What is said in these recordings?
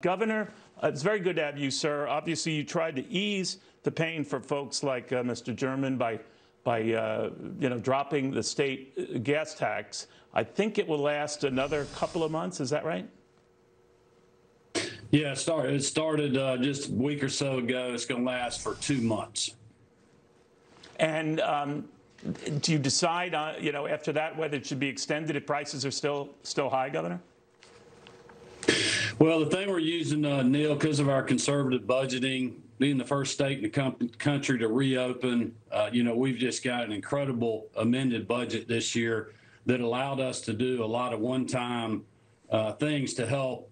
Governor, uh, it's very good to have you, sir. Obviously, you tried to ease the pain for folks like uh, Mr. German by, by uh, you know, dropping the state uh, gas tax. I think it will last another couple of months. Is that right? Yeah, it started, it started uh, just a week or so ago. It's going to last for two months. And um, do you decide, uh, you know, after that whether it should be extended if prices are still still high, Governor? Well, the thing we're using, uh, Neil, because of our conservative budgeting, being the first state in the com- country to reopen, uh, you know, we've just got an incredible amended budget this year that allowed us to do a lot of one-time uh, things to help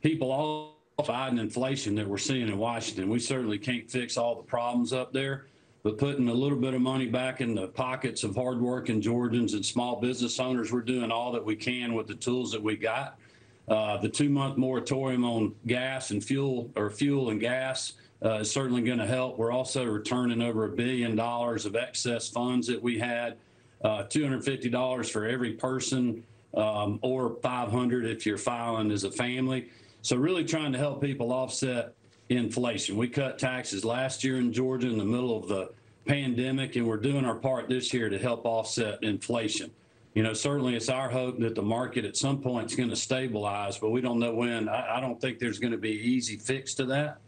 people all fighting inflation that we're seeing in Washington. We certainly can't fix all the problems up there, but putting a little bit of money back in the pockets of hardworking Georgians and small business owners, we're doing all that we can with the tools that we got. Uh, the two-month moratorium on gas and fuel, or fuel and gas, uh, is certainly going to help. We're also returning over a billion dollars of excess funds that we had, uh, $250 for every person, um, or 500 if you're filing as a family. So really trying to help people offset inflation. We cut taxes last year in Georgia in the middle of the pandemic, and we're doing our part this year to help offset inflation you know, certainly it's our hope that the market at some point is going to stabilize, but we don't know when. I, I don't think there's going to be easy fix to that.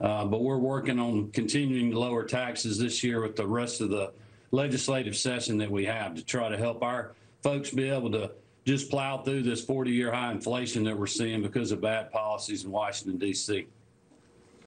Uh, but we're working on continuing to lower taxes this year with the rest of the legislative session that we have to try to help our folks be able to just plow through this 40 year high inflation that we're seeing because of bad policies in Washington, D.C.